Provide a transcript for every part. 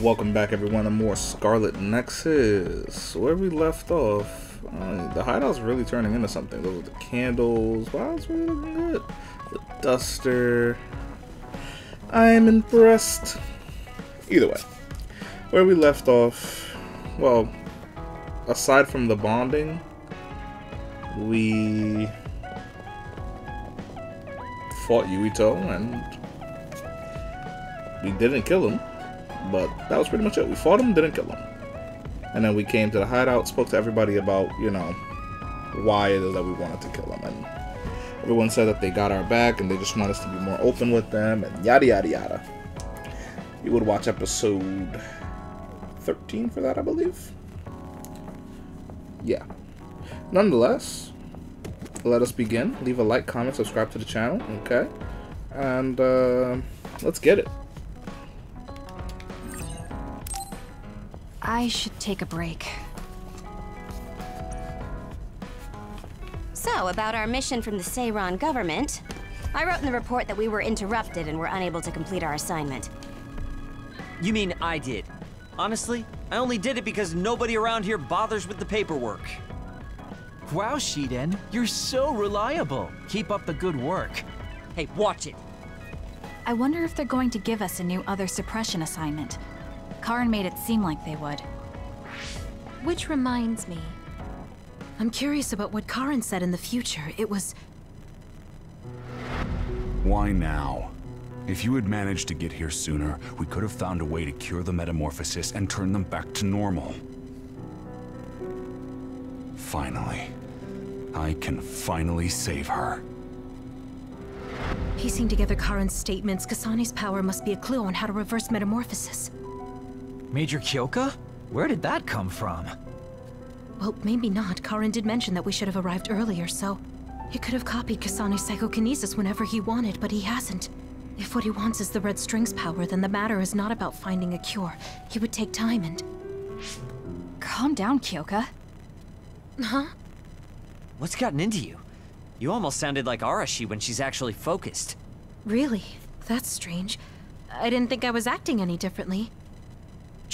Welcome back everyone to more Scarlet Nexus. Where we left off, uh, the hideout's really turning into something. Those are the candles. Wow, it's really looking good. The duster. I'm impressed. Either way, where we left off, well, aside from the bonding, we fought Yuito and we didn't kill him but that was pretty much it. We fought him, didn't kill him. And then we came to the hideout, spoke to everybody about, you know, why it is that we wanted to kill him. And everyone said that they got our back and they just want us to be more open with them and yada yada yada. You would watch episode 13 for that, I believe. Yeah. Nonetheless, let us begin. Leave a like, comment, subscribe to the channel, okay? And uh, let's get it. I should take a break. So, about our mission from the Seiran government. I wrote in the report that we were interrupted and were unable to complete our assignment. You mean I did? Honestly, I only did it because nobody around here bothers with the paperwork. Wow, Shiden, you're so reliable. Keep up the good work. Hey, watch it. I wonder if they're going to give us a new other suppression assignment. Karen made it seem like they would. Which reminds me. I'm curious about what Karen said in the future. It was... Why now? If you had managed to get here sooner, we could have found a way to cure the metamorphosis and turn them back to normal. Finally. I can finally save her. Piecing together Karen's statements, Kasane's power must be a clue on how to reverse metamorphosis. Major Kyoka? Where did that come from? Well, maybe not. Karen did mention that we should have arrived earlier, so... He could have copied Kasane's psychokinesis whenever he wanted, but he hasn't. If what he wants is the Red String's power, then the matter is not about finding a cure. He would take time and... Calm down, Kyoka. Huh? What's gotten into you? You almost sounded like Arashi when she's actually focused. Really? That's strange. I didn't think I was acting any differently.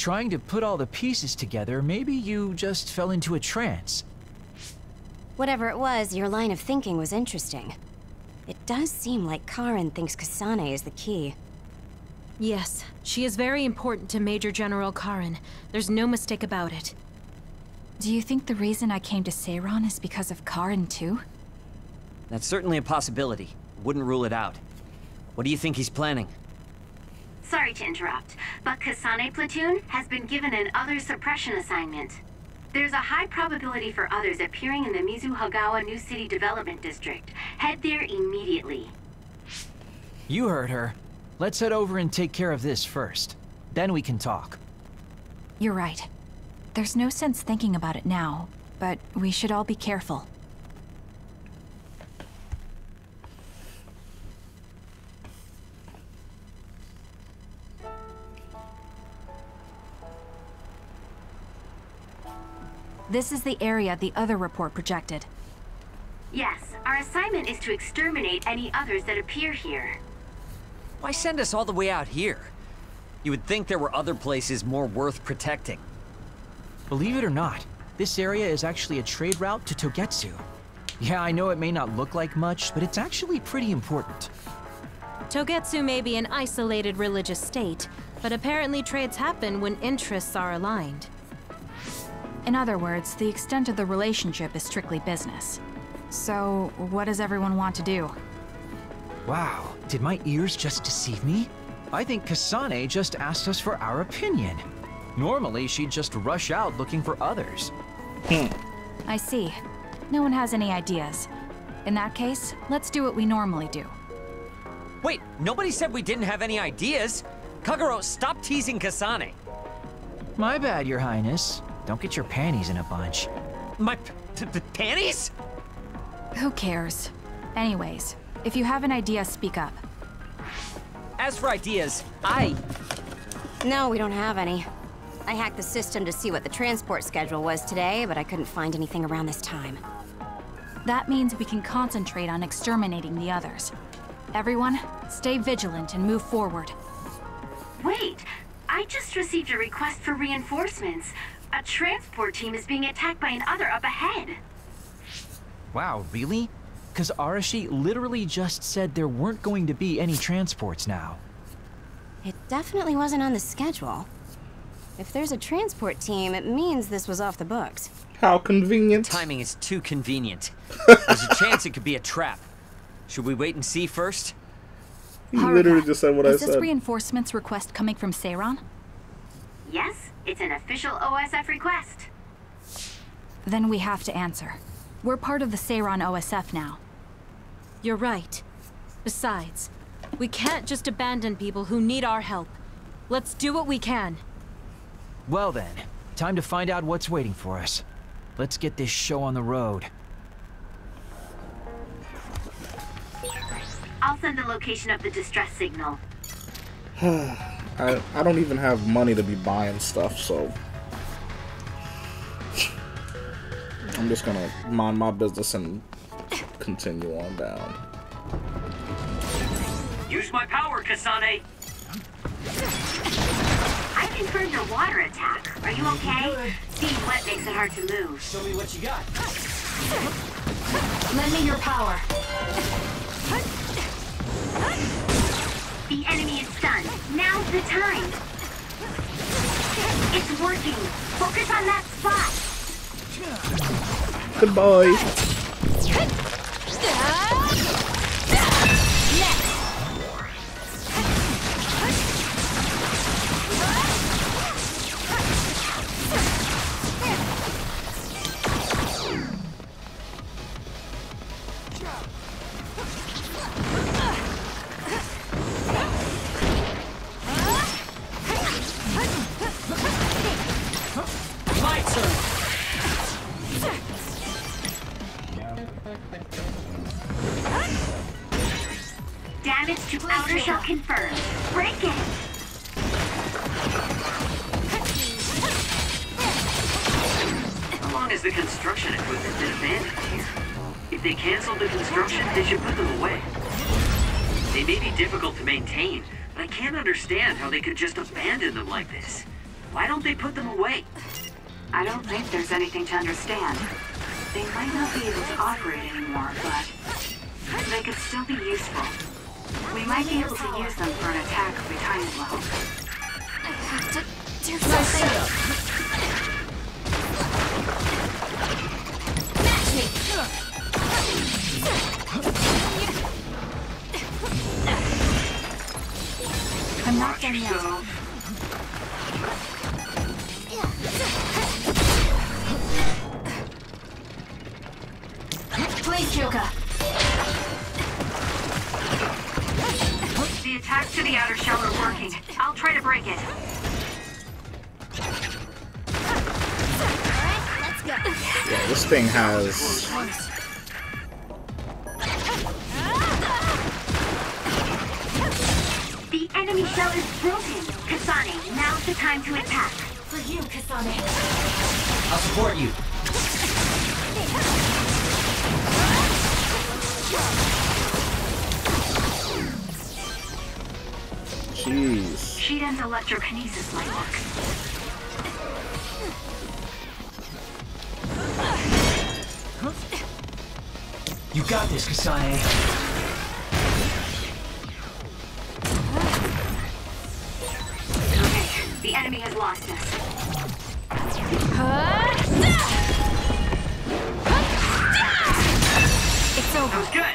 Trying to put all the pieces together, maybe you just fell into a trance. Whatever it was, your line of thinking was interesting. It does seem like Karen thinks Kasane is the key. Yes, she is very important to Major General Karen. There's no mistake about it. Do you think the reason I came to Seiran is because of Karen too? That's certainly a possibility. Wouldn't rule it out. What do you think he's planning? Sorry to interrupt, but Kasane Platoon has been given an other suppression assignment. There's a high probability for others appearing in the Mizuhagawa New City Development District. Head there immediately. You heard her. Let's head over and take care of this first. Then we can talk. You're right. There's no sense thinking about it now, but we should all be careful. This is the area the other report projected. Yes, our assignment is to exterminate any others that appear here. Why send us all the way out here? You would think there were other places more worth protecting. Believe it or not, this area is actually a trade route to Togetsu. Yeah, I know it may not look like much, but it's actually pretty important. Togetsu may be an isolated religious state, but apparently trades happen when interests are aligned. In other words, the extent of the relationship is strictly business. So, what does everyone want to do? Wow, did my ears just deceive me? I think Kasane just asked us for our opinion. Normally, she'd just rush out looking for others. Hmm. I see. No one has any ideas. In that case, let's do what we normally do. Wait, nobody said we didn't have any ideas. Kagero, stop teasing Kasane. My bad, your highness. Don't get your panties in a bunch. My panties? Who cares? Anyways, if you have an idea, speak up. As for ideas, I... No, we don't have any. I hacked the system to see what the transport schedule was today, but I couldn't find anything around this time. That means we can concentrate on exterminating the others. Everyone, stay vigilant and move forward. Wait! I I just received a request for reinforcements. A transport team is being attacked by another up ahead. Wow, really? Because Arashi literally just said there weren't going to be any transports now. It definitely wasn't on the schedule. If there's a transport team, it means this was off the books. How convenient. Timing is too convenient. There's a chance it could be a trap. Should we wait and see first? He literally just said what I said. Is this reinforcements request coming from Seiran? Yes, it's an official OSF request. Then we have to answer. We're part of the Seiran OSF now. You're right. Besides, we can't just abandon people who need our help. Let's do what we can. Well then, time to find out what's waiting for us. Let's get this show on the road. I'll send the location of the distress signal. I, I don't even have money to be buying stuff, so I'm just gonna mind my business and continue on down. Use my power, Kasane! I confirmed your water attack. Are you okay? Being wet makes it hard to move. Show me what you got. Lend me your power. The enemy is stunned. Now's the time. It's working. Focus on that spot. Goodbye. Understand how they could just abandon them like this. Why don't they put them away? I don't think there's anything to understand. They might not be able to operate anymore, but they could still be useful. We might be able to use them for an attack if we time it well. I have to do something. Thing has The enemy shell is broken. Kasane, now's the time to attack. For you, Kasane. I'll support you. jeez. Shiden's electrokinesis might work. You got this, Kasane. Okay, the enemy has lost us. It's that over. was good.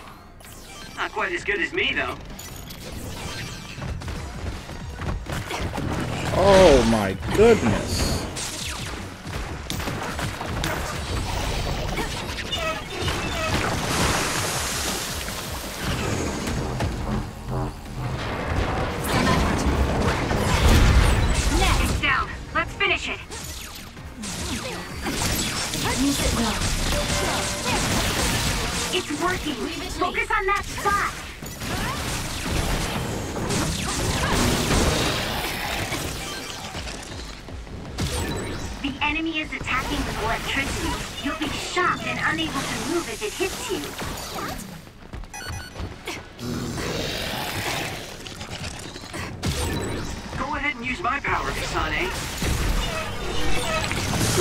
Not quite as good as me, though. Oh my goodness. Enemy is attacking with electricity. You'll be shocked and unable to move if it hits you. Go ahead and use my power, Kasane.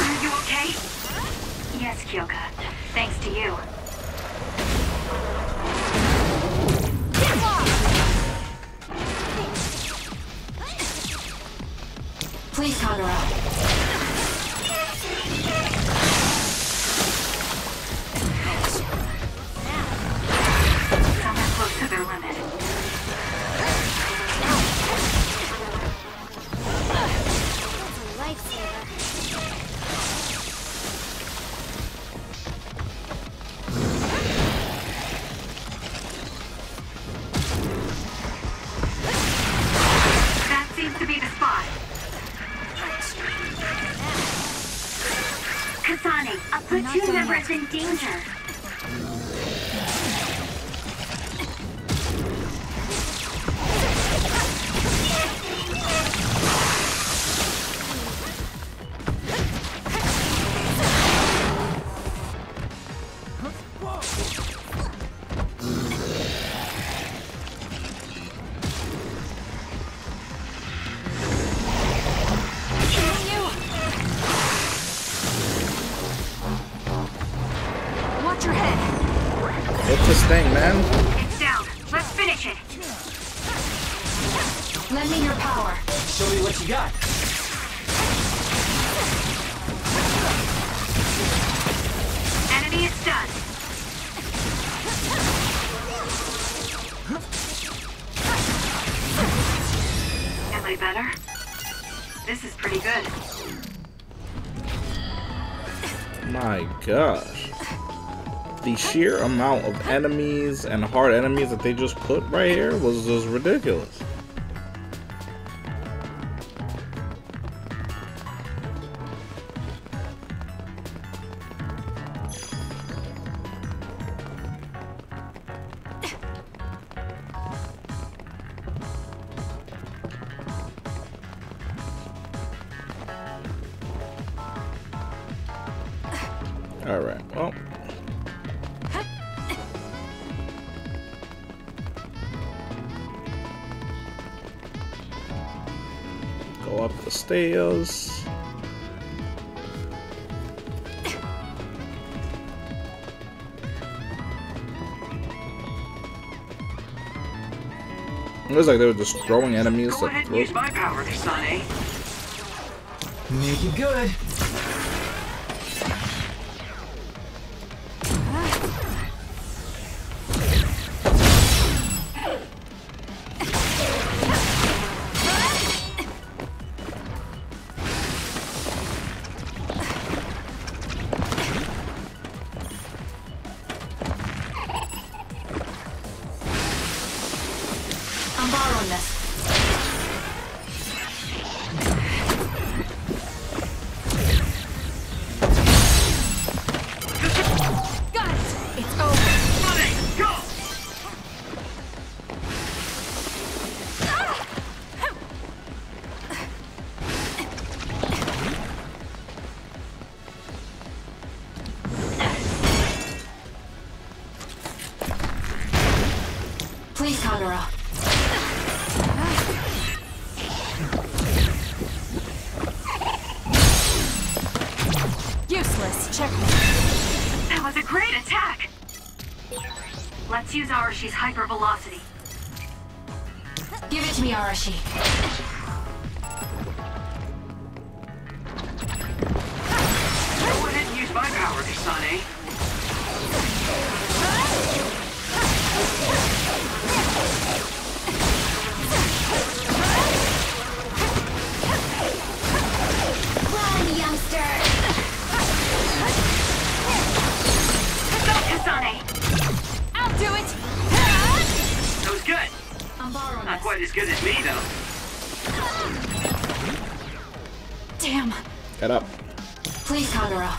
Are you okay? Yes, Kyoka. Thanks to you. Please, Kagero. Spot. Kasane, a platoon member is in danger. I better? This is pretty good. My gosh. The sheer amount of enemies and hard enemies that they just put right here was just ridiculous. Like they were just throwing enemies. Go to ahead and use my power, Kasane. Make it good. Useless. Checkmate. That was a great attack! Let's use Arashi's hypervelocity. Give it to me, Arashi. Go ahead and use my power, Kasane. Not quite as good as me, though. Damn. Get up. Please, Kagero.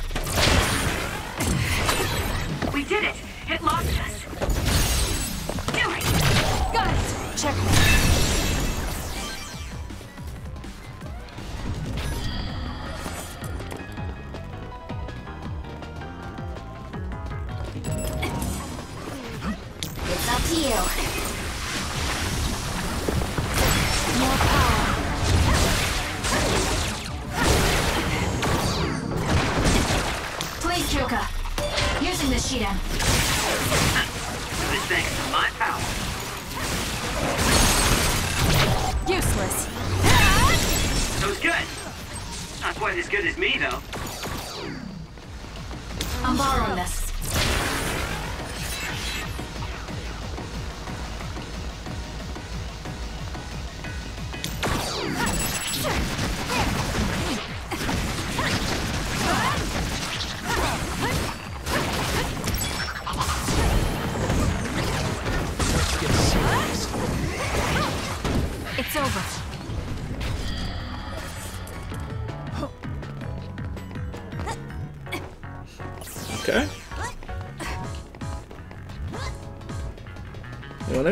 We did it! It lost us! Do it! Got it. Checkmate.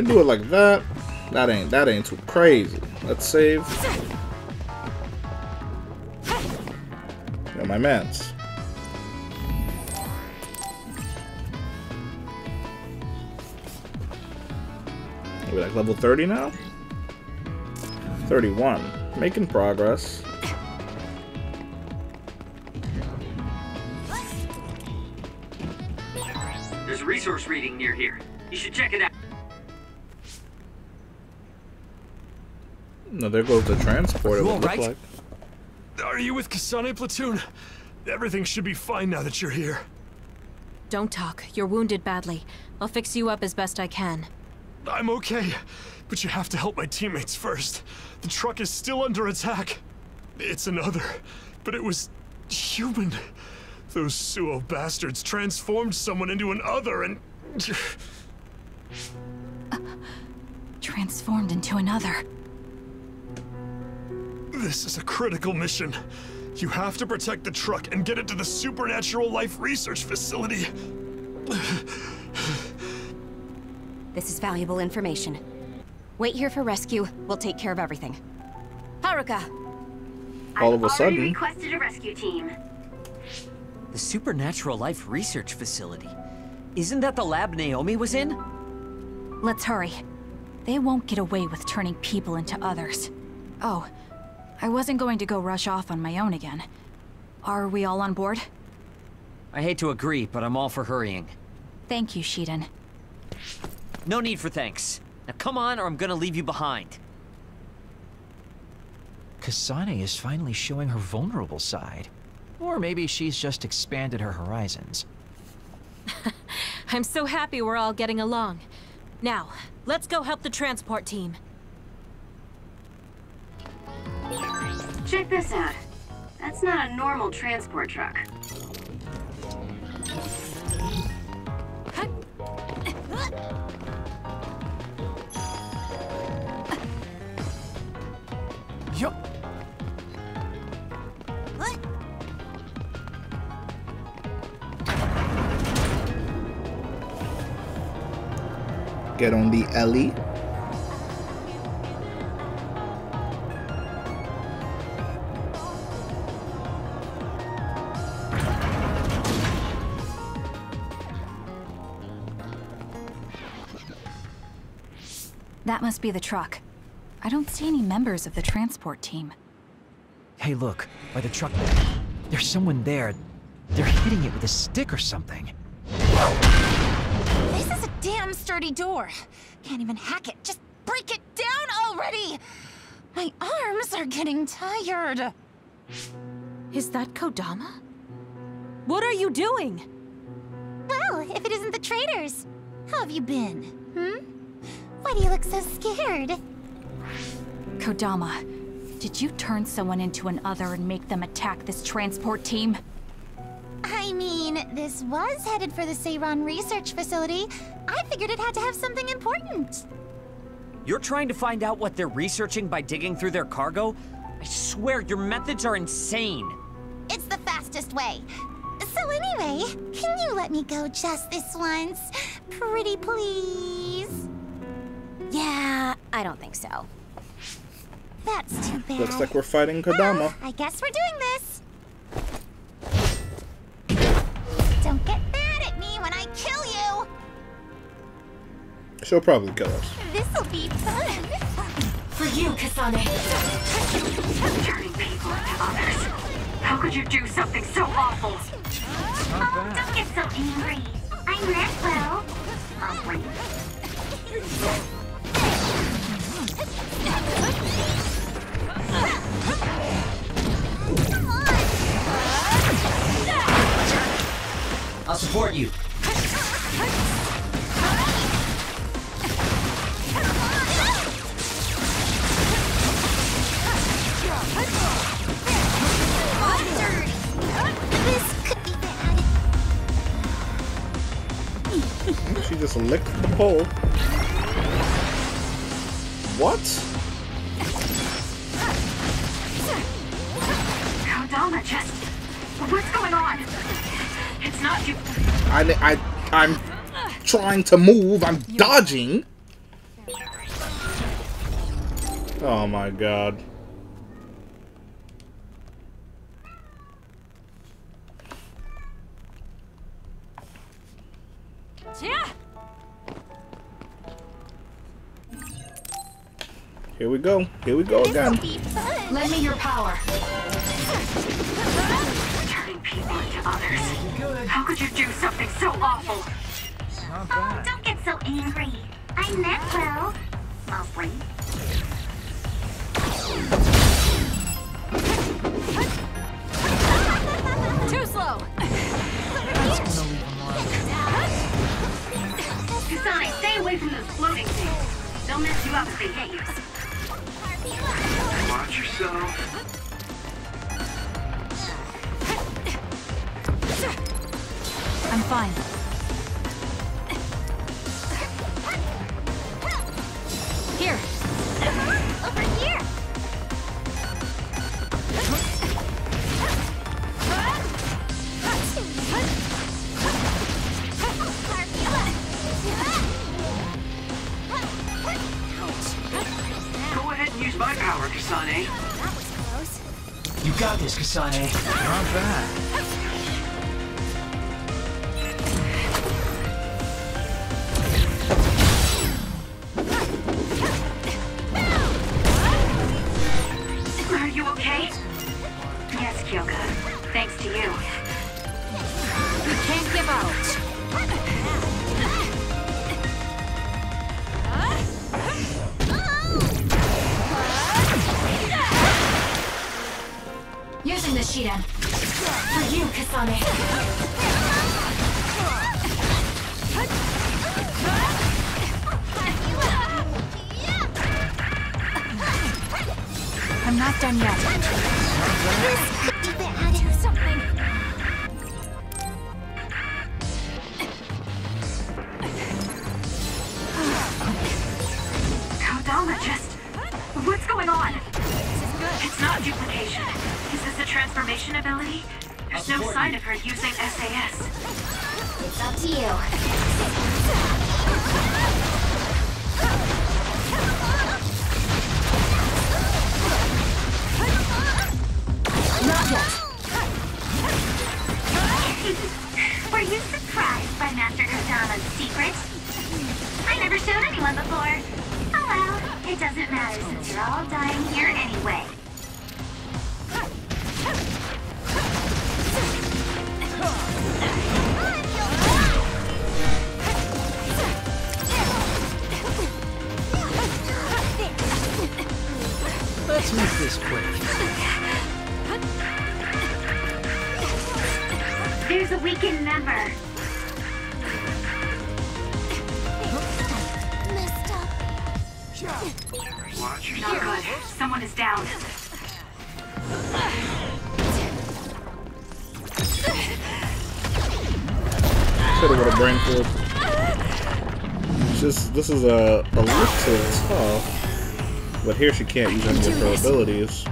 Do it like that, that ain't that ain't too crazy. Let's save. Yeah, my mans. Are we like level 30 now? 31. Making progress. There's a resource reading near here. You should check it out. No, there goes the transport. It You would look alright? like. Are you with Kasane Platoon? Everything should be fine now that you're here. Don't talk. You're wounded badly. I'll fix you up as best I can. I'm okay, but you have to help my teammates first. The truck is still under attack. It's another, but it was human. Those Suoh bastards transformed someone into an other and. Transformed into another. This is a critical mission. You have to protect the truck and get it to the Supernatural Life Research Facility. This is valuable information. Wait here for rescue. We'll take care of everything. Haruka! All of a I've already sudden, requested a rescue team. The Supernatural Life Research Facility. Isn't that the lab Naomi was in? Let's hurry. They won't get away with turning people into others. Oh, I wasn't going to go rush off on my own again. Are we all on board? I hate to agree, but I'm all for hurrying. Thank you, Shiden. No need for thanks. Now come on, or I'm gonna leave you behind. Kasane is finally showing her vulnerable side. Or maybe she's just expanded her horizons. I'm so happy we're all getting along. Now, let's go help the transport team. Check this out. That's not a normal transport truck. Yup. get on the Ellie. That must be the truck. I don't see any members of the transport team. Hey, look, by the truck. There's someone there. They're hitting it with a stick or something. This is a damn sturdy door. Can't even hack it. Just break it down already! My arms are getting tired. Is that Kodama? What are you doing? Well, if it isn't the traitors, how have you been? Hmm? Why do you look so scared? Kodama, did you turn someone into an other and make them attack this transport team? I mean, this was headed for the Seiran Research Facility. I figured it had to have something important. You're trying to find out what they're researching by digging through their cargo? I swear your methods are insane. It's the fastest way. So anyway, can you let me go just this once? Pretty please? Yeah, I don't think so. That's too bad. Looks like we're fighting Kodama. Well, I guess we're doing this. Don't get mad at me when I kill you. She'll probably kill us. This'll be fun. For you, Kasane. Turning people into others. How could you do something so awful? Oh, don't get so angry. I'm meant well. Lovely. Oh, I'll support you. She just licked the pole. What? Just... What's going on? It's not you... I, I, I'm trying to move. I'm dodging. Oh my god. Here we go. Here we go again. Lend me your power. Turning people into others. How could you do something so awful? Oh, don't get so angry. I meant well. Lovely. You okay? Yes, Kyoka. Thanks to you. We can't give out. Using the Shiden. For you, Kasane. I'm not done yet. This could be bad. Do something. Kodama. What's going on? It's not duplication. Is this a transformation ability? There's no sign of her using SAS. It's up to you. This is a, a little tough, but here she can't use any of her abilities.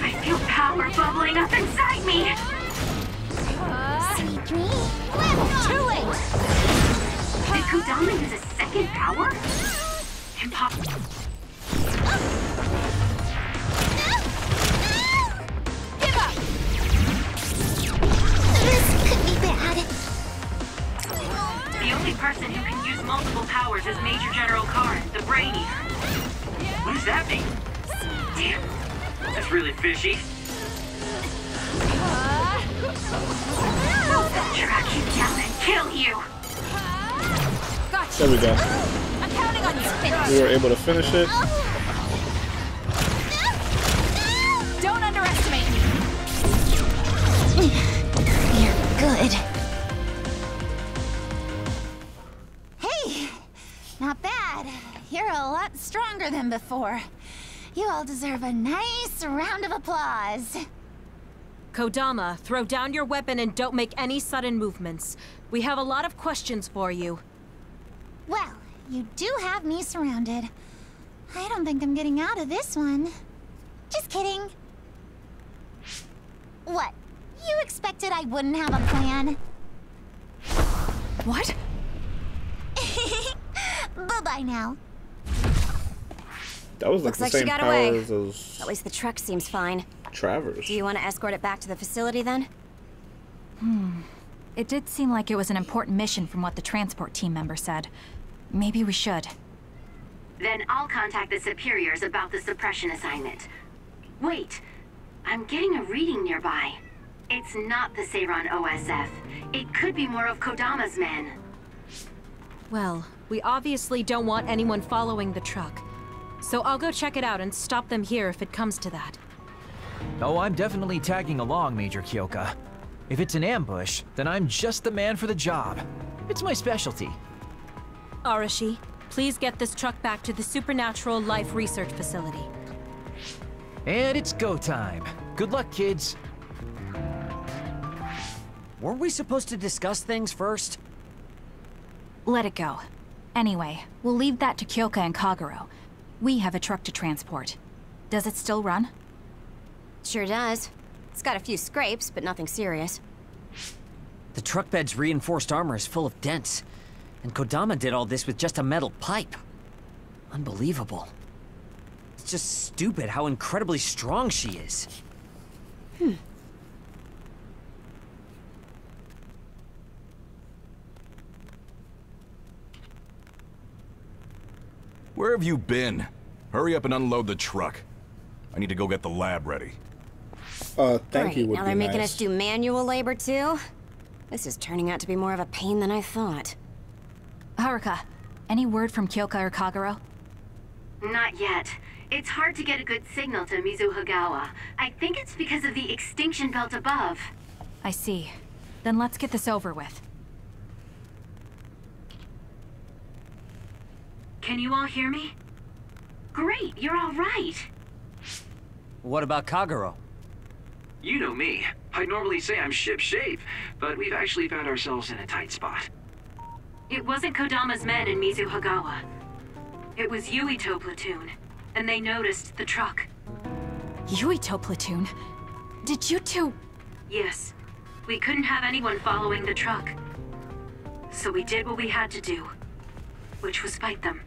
I feel power bubbling up inside me. See me? Too late. Did Kodama use a second power? Impossible. Person who can use multiple powers is Major General Karen, the Brain Eater. What does that mean? Damn. That's really fishy. Track you down and kill you. Gotcha. There we go. I'm counting on you. We were able to finish it. Don't underestimate me. You're good. You're a lot stronger than before. You all deserve a nice round of applause. Kodama, throw down your weapon and don't make any sudden movements. We have a lot of questions for you. Well, you do have me surrounded. I don't think I'm getting out of this one. Just kidding. What? You expected I wouldn't have a plan? What? Bye-bye now. That was like Looks the like she same got away. powers as At least the truck seems fine. Travers. Do you want to escort it back to the facility then? Hmm. It did seem like it was an important mission from what the transport team member said. Maybe we should. Then I'll contact the superiors about the suppression assignment. Wait, I'm getting a reading nearby. It's not the Seiran OSF. It could be more of Kodama's men. Well, we obviously don't want anyone following the truck. So I'll go check it out and stop them here if it comes to that. Oh, I'm definitely tagging along, Major Kyoka. If it's an ambush, then I'm just the man for the job. It's my specialty. Arashi, please get this truck back to the Supernatural Life Research Facility. And it's go time. Good luck, kids. Weren't we supposed to discuss things first? Let it go. Anyway, we'll leave that to Kyoka and Kagero. We have a truck to transport. Does it still run? Sure does. It's got a few scrapes, but nothing serious. The truck bed's reinforced armor is full of dents. And Kodama did all this with just a metal pipe. Unbelievable. It's just stupid how incredibly strong she is. Hmm. Where have you been? Hurry up and unload the truck. I need to go get the lab ready. Uh, thank Great, you would now be they're making us do manual labor too? This is turning out to be more of a pain than I thought. Haruka, any word from Kyoka or Kagero? Not yet. It's hard to get a good signal to Mizuhagawa. I think it's because of the extinction belt above. I see. Then let's get this over with. Can you all hear me? Great, you're all right. What about Kagero? You know me. I normally say I'm ship shape, but we've actually found ourselves in a tight spot. It wasn't Kodama's men in Mizuhagawa. It was Yuito platoon, and they noticed the truck. Yuito platoon? Did you two... Yes, we couldn't have anyone following the truck. So we did what we had to do, which was fight them.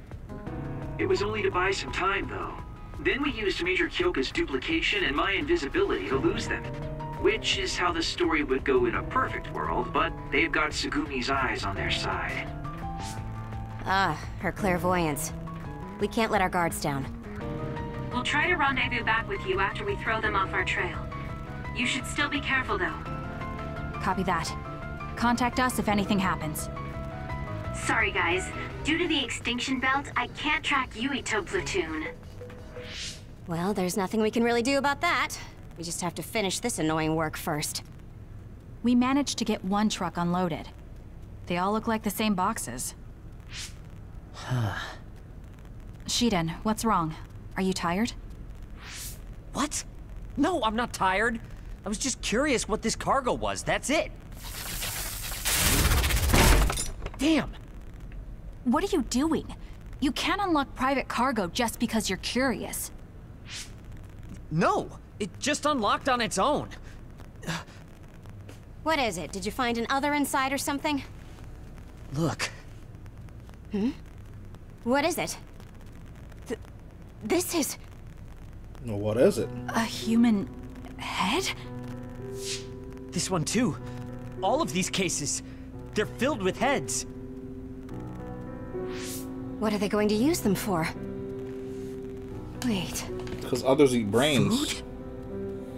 It was only to buy some time, though. Then we used Major Kyoka's duplication and my invisibility to lose them. Which is how the story would go in a perfect world, but they've got Tsugumi's eyes on their side. Ah, her clairvoyance. We can't let our guards down. We'll try to rendezvous back with you after we throw them off our trail. You should still be careful, though. Copy that. Contact us if anything happens. Sorry, guys. Due to the extinction belt, I can't track Yuito platoon. Well, there's nothing we can really do about that. We just have to finish this annoying work first. We managed to get one truck unloaded. They all look like the same boxes. Shiden, what's wrong? Are you tired? What? No, I'm not tired. I was just curious what this cargo was, that's it. Damn! What are you doing? You can't unlock private cargo just because you're curious. No! It just unlocked on its own. What is it? Did you find an other inside or something? Look. Hmm? What is it? Th this is... Well, what is it? A human head? This one too. All of these cases. They're filled with heads. What are they going to use them for? Wait. Because others eat brains.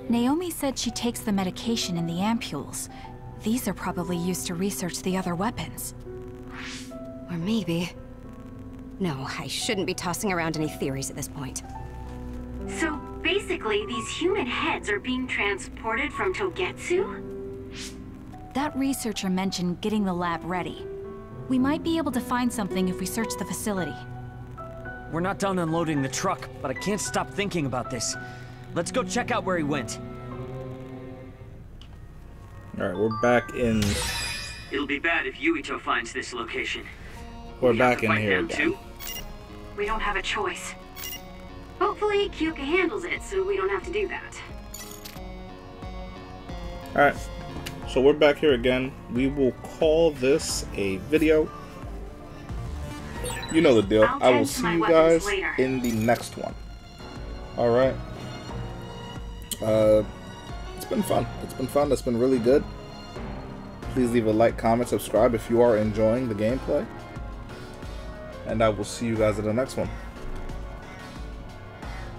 Naomi said she takes the medication in the ampules. These are probably used to research the other weapons. Or maybe... No, I shouldn't be tossing around any theories at this point. So basically, these human heads are being transported from Togetsu? That researcher mentioned getting the lab ready. We might be able to find something if we search the facility. We're not done unloading the truck, but I can't stop thinking about this. Let's go check out where he went. Alright, we're back in... It'll be bad if Yuito finds this location. We're We back in here them again. too? We don't have a choice. Hopefully, Kyoka handles it so we don't have to do that. Alright, so we're back here again. We will call this a video. You know the deal. I'll I will see you guys later. in the next one. Alright. Uh, it's been fun. It's been fun. It's been really good. Please leave a like, comment, subscribe if you are enjoying the gameplay. And I will see you guys in the next one.